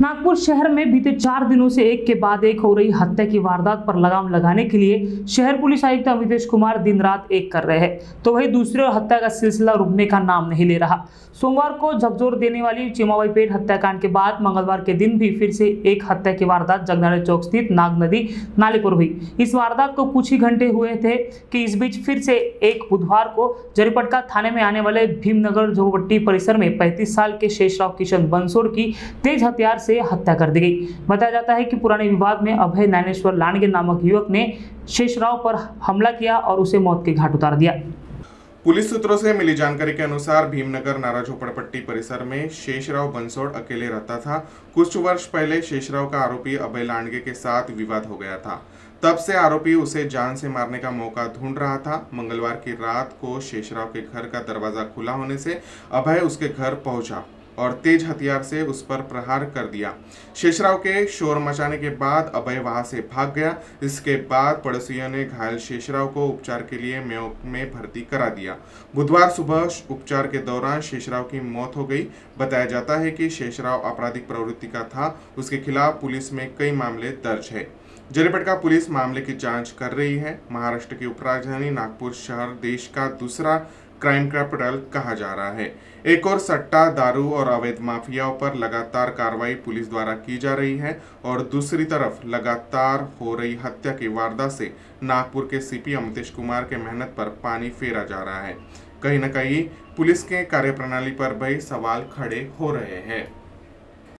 नागपुर शहर में बीते चार दिनों से एक के बाद एक हो रही हत्या की वारदात पर लगाम लगाने के लिए शहर पुलिस आयुक्त अमितेश कुमार दिन रात एक कर रहे हैं। तो वही दूसरी ओर हत्या का सिलसिला रुकने का नाम नहीं ले रहा। सोमवार को झकझोर देने वाली चिमाबाई पेट हत्याकांड के बाद मंगलवार के दिन भी फिर से एक हत्या की वारदात जगनारा चौक स्थित नाग नदी नाले पर हुई। इस वारदात को कुछ ही घंटे हुए थे कि इस बीच फिर से एक बुधवार को जरीपटका थाने में आने वाले भीमनगर झोपट्टी परिसर में 35 साल के शेषराव किशन बंसोड़ की तेज हथियार से हत्या कर दी गई। बताया जाता है कि पुराने विवाद में अभय नैनेश्वर लांडगे नामक युवक ने शेषराव पर हमला किया और उसे मौत के घाट उतार दिया। पुलिस सूत्रों से मिली जानकारी के अनुसार भीमनगर नारा झोपड़पट्टी परिसर में शेषराव बंसोड़ अकेले रहता था। कुछ वर्ष पहले शेषराव का आरोपी अभय लांडगे के साथ विवाद हो गया था। तब से आरोपी उसे जान से मारने का मौका ढूंढ रहा था। मंगलवार की रात को शेषराव के घर का दरवाज़ा खुला होने से अभय उसके घर पहुँचा। और तेज हथियार से उस पर प्रहार कर दिया। शेषराव के शोर मचाने के बाद अभय वहाँ से भाग गया। इसके बाद पड़ोसियों ने घायल शेषराव को उपचार के लिए मेयो में भर्ती करा दिया। बुधवार सुबह उपचार के दौरान शेषराव की मौत हो गई। बताया जाता है कि शेषराव आपराधिक प्रवृत्ति का था। उसके खिलाफ पुलिस में कई मामले दर्ज है। जरीपटका पुलिस मामले की जाँच कर रही है। महाराष्ट्र की उपराजधानी नागपुर शहर देश का दूसरा क्राइम कैपिटल कहा जा रहा है। एक और सट्टा, दारू और अवैध माफियाओं पर लगातार कार्रवाई पुलिस द्वारा की जा रही है और दूसरी तरफ़ लगातार हो रही हत्या की वारदात से नागपुर के सीपी अमितेश कुमार के मेहनत पर पानी फेरा जा रहा है। कहीं ना कहीं पुलिस के कार्यप्रणाली पर भी सवाल खड़े हो रहे हैं।